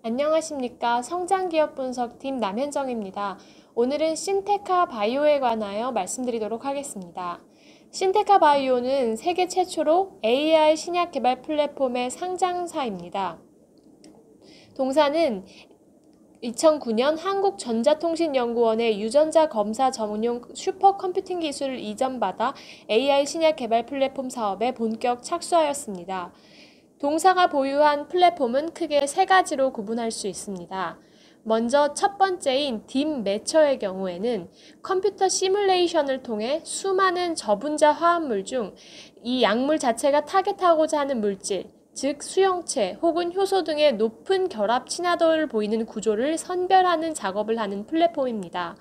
안녕하십니까. 성장기업 분석팀 남현정입니다. 오늘은 신테카 바이오에 관하여 말씀드리도록 하겠습니다. 신테카 바이오는 세계 최초로 AI 신약 개발 플랫폼의 상장사입니다. 동사는 2009년 한국전자통신연구원의 유전자 검사 전문용 슈퍼컴퓨팅 기술을 이전받아 AI 신약 개발 플랫폼 사업에 본격 착수하였습니다. 동사가 보유한 플랫폼은 크게 세 가지로 구분할 수 있습니다. 먼저 첫 번째인 Deep Matcher의 경우에는 컴퓨터 시뮬레이션을 통해 수많은 저분자 화합물 중 이 약물 자체가 타겟하고자 하는 물질, 즉 수용체 혹은 효소 등의 높은 결합 친화도를 보이는 구조를 선별하는 작업을 하는 플랫폼입니다.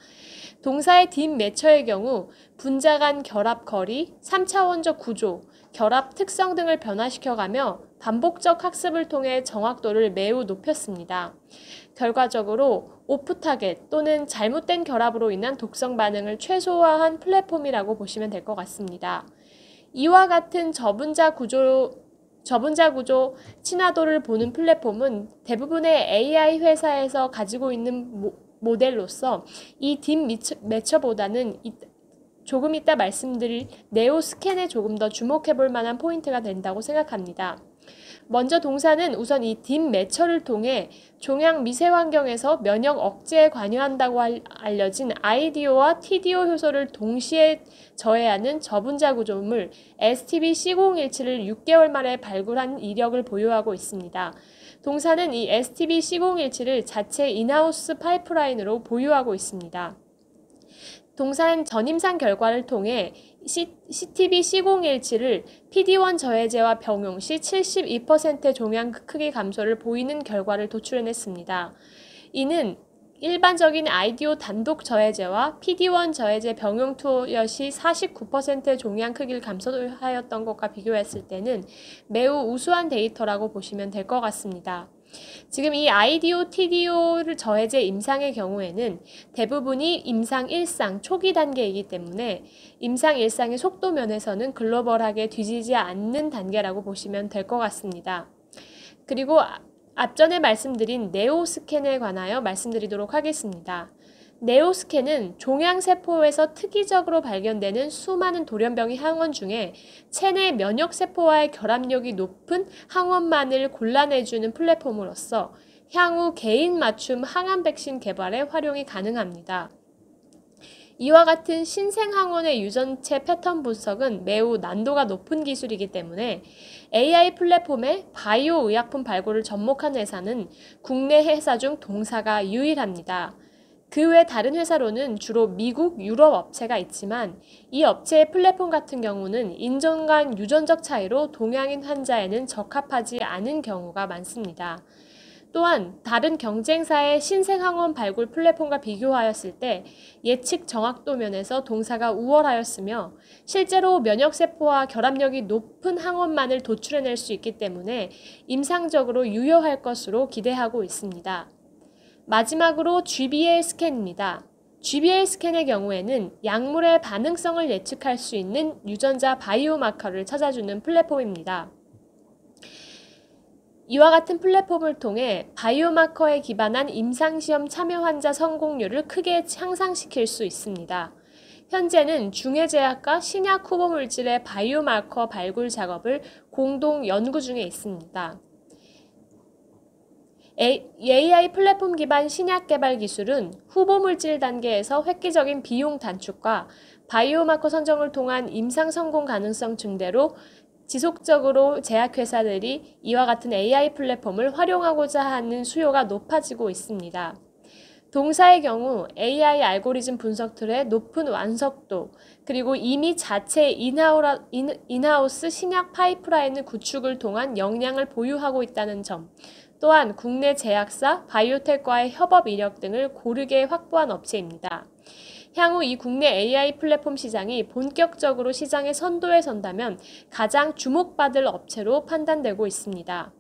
동사의 Deep Matcher의 경우 분자 간 결합 거리, 3차원적 구조, 결합 특성 등을 변화시켜가며 반복적 학습을 통해 정확도를 매우 높였습니다. 결과적으로 off-target 또는 잘못된 결합으로 인한 독성 반응을 최소화한 플랫폼이라고 보시면 될 것 같습니다. 이와 같은 저분자 구조 저분자 구조 친화도를 보는 플랫폼은 대부분의 AI 회사에서 가지고 있는 모, 모델로서 이 Deep Matcher보다는 조금 이따 말씀드릴 NEO Scan에 조금 더 주목해 볼 만한 포인트가 된다고 생각합니다. 먼저 동사는 우선 이 Deep Matcher를 통해 종양 미세 환경에서 면역 억제에 관여한다고 알려진 IDO와 TDO 효소를 동시에 저해하는 저분자 구조물 STB-C017을 6개월 만에 발굴한 이력을 보유하고 있습니다. 동사는 이 STB-C017을 자체 in-house 파이프라인으로 보유하고 있습니다. 동사는 전임상 결과를 통해 STB-C017을 PD-1 저해제와 병용 시 72%의 종양 크기 감소를 보이는 결과를 도출해냈습니다. 이는 일반적인 IDO 단독 저해제와 PD-1 저해제 병용 투여 시 49%의 종양 크기를 감소하였던 것과 비교했을 때는 매우 우수한 데이터라고 보시면 될 것 같습니다. 지금 이 IDO, TDO를 저해제 임상의 경우에는 대부분이 임상 1상 초기 단계이기 때문에 임상 1상의 속도 면에서는 글로벌하게 뒤지지 않는 단계라고 보시면 될 것 같습니다. 그리고 앞전에 말씀드린 네오 스캔에 관하여 말씀드리도록 하겠습니다. 네오스캔은 종양세포에서 특이적으로 발견되는 수많은 돌연병의 항원 중에 체내 면역세포와의 결합력이 높은 항원만을 골라내주는 플랫폼으로서 향후 개인 맞춤 항암 백신 개발에 활용이 가능합니다. 이와 같은 신생항원의 유전체 패턴 분석은 매우 난도가 높은 기술이기 때문에 AI 플랫폼의 바이오 의약품 발굴을 접목한 회사는 국내 회사 중 동사가 유일합니다. 그 외 다른 회사로는 주로 미국, 유럽 업체가 있지만 이 업체의 플랫폼 같은 경우는 인종 간 유전적 차이로 동양인 환자에는 적합하지 않은 경우가 많습니다. 또한 다른 경쟁사의 신생항원 발굴 플랫폼과 비교하였을 때 예측 정확도 면에서 동사가 우월하였으며 실제로 면역세포와 결합력이 높은 항원만을 도출해낼 수 있기 때문에 임상적으로 유효할 것으로 기대하고 있습니다. 마지막으로 GBL 스캔입니다. GBL 스캔의 경우에는 약물의 반응성을 예측할 수 있는 유전자 바이오마커를 찾아주는 플랫폼입니다. 이와 같은 플랫폼을 통해 바이오마커에 기반한 임상시험 참여 환자 성공률을 크게 향상시킬 수 있습니다. 현재는 중해제약과 신약 후보 물질의 바이오마커 발굴 작업을 공동 연구 중에 있습니다. AI 플랫폼 기반 신약 개발 기술은 후보 물질 단계에서 획기적인 비용 단축과 바이오마커 선정을 통한 임상 성공 가능성 증대로 지속적으로 제약회사들이 이와 같은 AI 플랫폼을 활용하고자 하는 수요가 높아지고 있습니다. 동사의 경우 AI 알고리즘 분석 툴의 높은 완성도, 그리고 이미 자체 in-house 신약 파이프라인을 구축을 통한 역량을 보유하고 있다는 점, 또한 국내 제약사, 바이오텍과의 협업 이력 등을 고르게 확보한 업체입니다. 향후 이 국내 AI 플랫폼 시장이 본격적으로 시장의 선도에 선다면 가장 주목받을 업체로 판단되고 있습니다.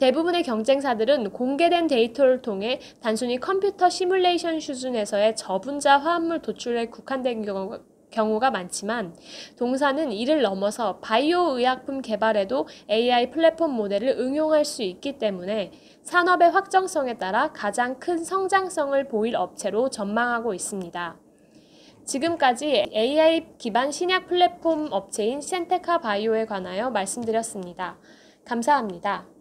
대부분의 경쟁사들은 공개된 데이터를 통해 단순히 컴퓨터 시뮬레이션 수준에서의 저분자 화합물 도출에 국한된 경우, 경우가 많지만 동사는 이를 넘어서 바이오 의약품 개발에도 AI 플랫폼 모델을 응용할 수 있기 때문에 산업의 확정성에 따라 가장 큰 성장성을 보일 업체로 전망하고 있습니다. 지금까지 AI 기반 신약 플랫폼 업체인 센테카 바이오에 관하여 말씀드렸습니다. 감사합니다.